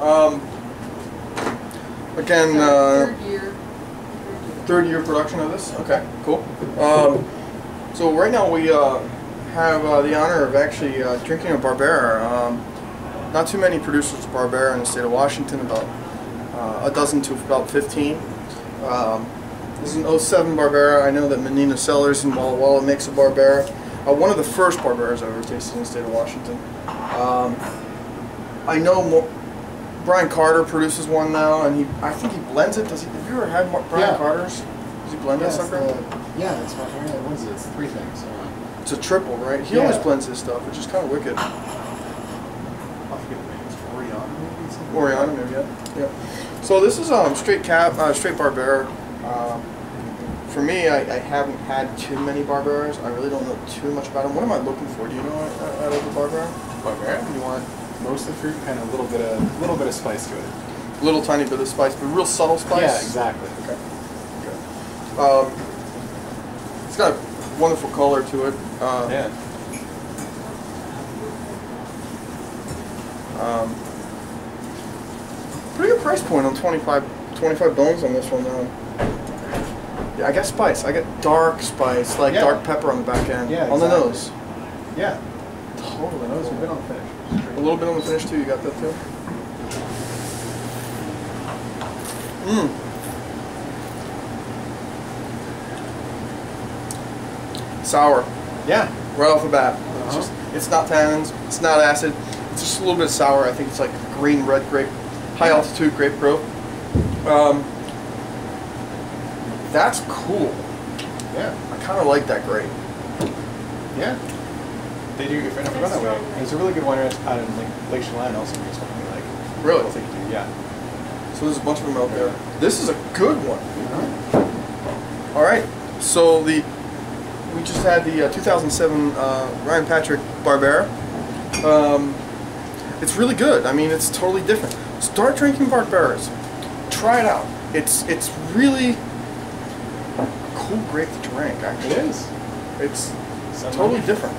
Um, again, uh, Third year. third year production of this. Okay, cool. Um, so right now we uh, have uh, the honor of actually uh, drinking a Barbera. Um, not too many producers of Barbera in the state of Washington, about uh, a dozen to about 15. Um, this is an 07 Barbera. I know that Mannina Cellars in Walla Walla makes a Barbera. Uh, one of the first Barberas I've ever tasted in the state of Washington. Um, I know mo- Brian Carter produces one now, and he I think he blends it. Does he? Have you ever had Mar- Brian Yeah. Carter's? Does he blend Yeah, that it's sucker? the- yeah, it's what, what is it? It's three things. Uh, It's a triple, right? He Yeah. always blends his stuff, which is kind of wicked. I forget the name. It's Oriana, maybe? Oriana, maybe, yeah. yeah. So this is um, straight cap, uh, straight Barbera. Uh, for me, I, I haven't had too many Barberas. I really don't know too much about them. What am I looking for? Do you know uh, out of a Barbera? Barbera. You want mostly fruit, kind of a little bit of little bit of spice to it. Little tiny bit of spice, but real subtle spice. Yeah, exactly. Okay. Okay. Um, it's got a wonderful color to it. Uh, Yeah. Um, pretty good price point on 25, 25 bones on this one. Um, yeah, I got spice. I got dark spice, like Yeah. dark pepper on the back end. Yeah, On the nose. Yeah. The nose a bit on the finish. A little bit on the finish too. You got that too. Mmm. Sour. Yeah. right off the bat. It's Uh-huh. just it's not tannins, it's not acid. It's just a little bit sour. I think it's like green red grape, high altitude grape growth. Um, that's cool. Yeah. I kind of like that grape. Yeah. They do. If I never gone that way, there's a really good winery out in Lake, Lake Chelan also makes one like. Really? I think do. Yeah. So there's a bunch of them out there. This is a good one. Uh-huh. All right. So the we just had the uh, 2007 uh, Ryan Patrick Barbera. Um, it's really good. I mean, it's totally different. Start drinking Barberas. Try it out. It's it's really cool grape to drink. Actually, It is. It's totally different.